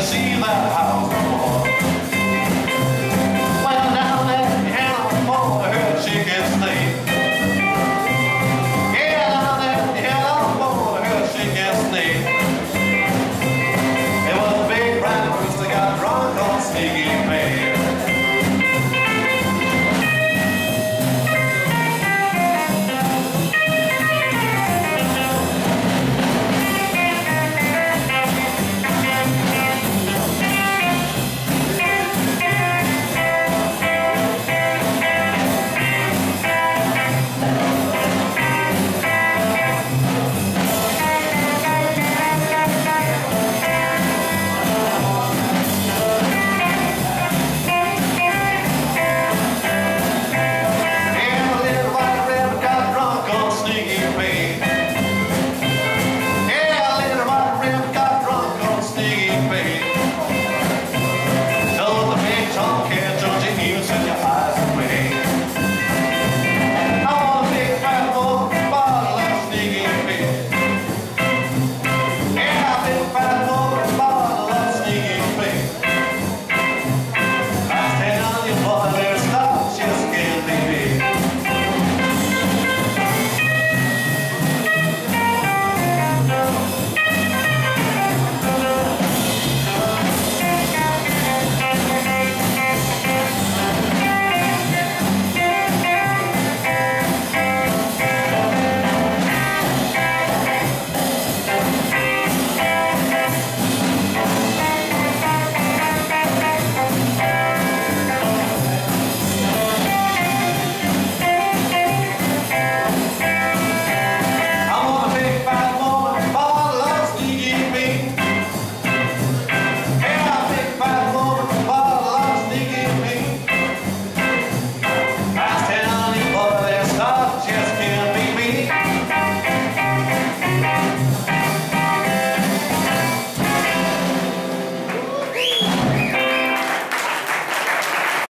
see that